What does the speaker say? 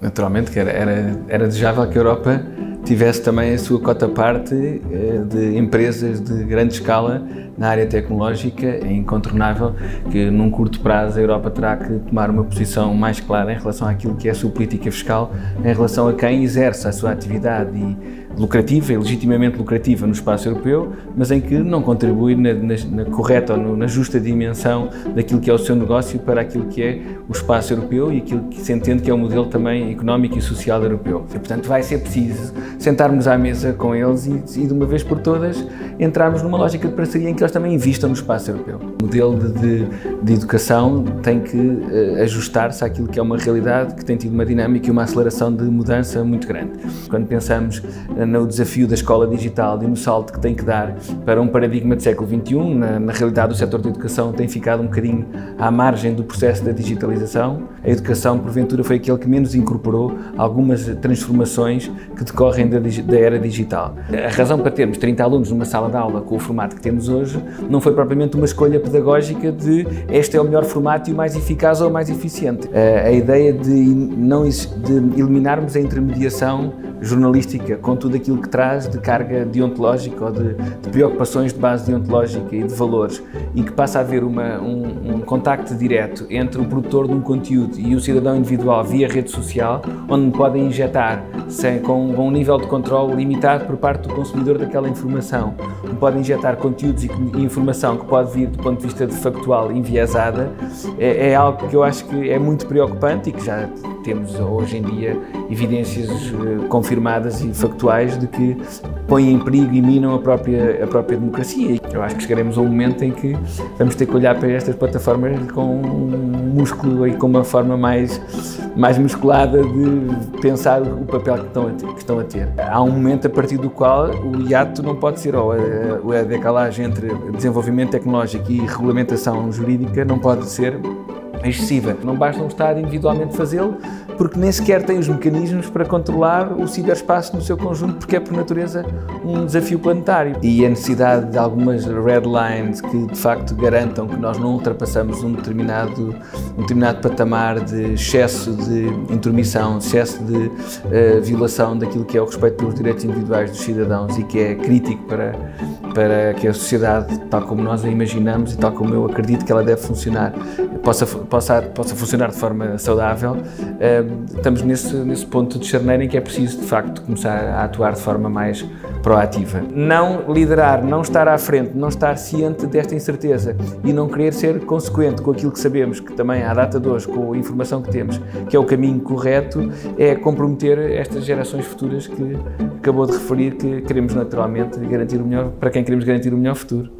Naturalmente que era, era, era desejável que a Europa tivesse também a sua cota parte eh, de empresas de grande escala na área tecnológica. É incontornável que num curto prazo a Europa terá que tomar uma posição mais clara em relação àquilo que é a sua política fiscal, em relação a quem exerce a sua atividade e lucrativa e legitimamente lucrativa no espaço europeu, mas em que não contribui na, na, na correta ou no, na justa dimensão daquilo que é o seu negócio para aquilo que é o espaço europeu e aquilo que se entende que é o modelo também económico e social europeu. E, portanto, vai ser preciso sentarmos à mesa com eles e, e, de uma vez por todas, entrarmos numa lógica de parceria em que eles também investam no espaço europeu. O modelo de, de, de educação tem que uh, ajustar-se àquilo que é uma realidade que tem tido uma dinâmica e uma aceleração de mudança muito grande. Quando pensamos uh, no desafio da escola digital e no salto que tem que dar para um paradigma do século XXI. Na, na realidade, o setor da educação tem ficado um bocadinho à margem do processo da digitalização. A educação, porventura, foi aquele que menos incorporou algumas transformações que decorrem da, da era digital. A razão para termos 30 alunos numa sala de aula com o formato que temos hoje não foi propriamente uma escolha pedagógica de este é o melhor formato e o mais eficaz ou o mais eficiente. A ideia de, não, de eliminarmos a intermediação jornalística com tudo aquilo que traz de carga deontológica ou de, de preocupações de base deontológica e de valores e que passa a haver uma, um, um contacto direto entre o produtor de um conteúdo e o cidadão individual via rede social, onde podem injetar sem, com, com um nível de controle limitado por parte do consumidor daquela informação. Podem injetar conteúdos e, informação que pode vir do ponto de vista de factual enviesada, é, é algo que eu acho que é muito preocupante e que já temos hoje em dia evidências uh, confirmadas e factuais de que põem em perigo e minam a própria, a própria democracia. Eu acho que chegaremos a um momento em que vamos ter que olhar para estas plataformas com um músculo e com uma forma mais, mais musculada de pensar o papel que estão, a ter, estão a ter. Há um momento a partir do qual o hiato não pode ser, ou a, a decalagem entre desenvolvimento tecnológico e regulamentação jurídica não pode ser excessiva. Não basta um Estado individualmente fazê-lo, porque nem sequer tem os mecanismos para controlar o ciberespaço no seu conjunto, porque é por natureza um desafio planetário. E a necessidade de algumas red lines que de facto garantam que nós não ultrapassamos um determinado, um determinado patamar de excesso de intromissão, excesso de uh, violação daquilo que é o respeito pelos direitos individuais dos cidadãos e que é crítico para, para que a sociedade, tal como nós a imaginamos e tal como eu acredito que ela deve funcionar, possa, possa, possa funcionar de forma saudável. Uh, estamos nesse, nesse ponto de charneira em que é preciso, de facto, começar a atuar de forma mais proativa. Não liderar, não estar à frente, não estar ciente desta incerteza e não querer ser consequente com aquilo que sabemos, que também à data de hoje, com a informação que temos, que é o caminho correto, é comprometer estas gerações futuras que acabou de referir que queremos naturalmente garantir o melhor, para quem queremos garantir o melhor futuro.